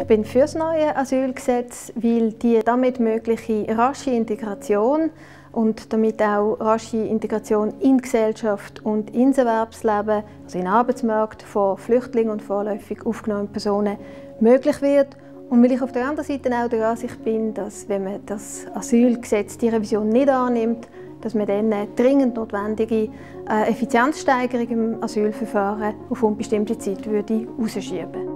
Ich bin für das neue Asylgesetz, weil die damit mögliche rasche Integration und damit auch rasche Integration in die Gesellschaft und ins Erwerbsleben, also in den Arbeitsmarkt von Flüchtlingen und vorläufig aufgenommenen Personen möglich wird. Und weil ich auf der anderen Seite auch der Ansicht bin, dass wenn man das Asylgesetz, die Revision nicht annimmt, dass man dann dringend notwendige äh, Effizienzsteigerung im Asylverfahren auf unbestimmte Zeit würde rausschieben würde.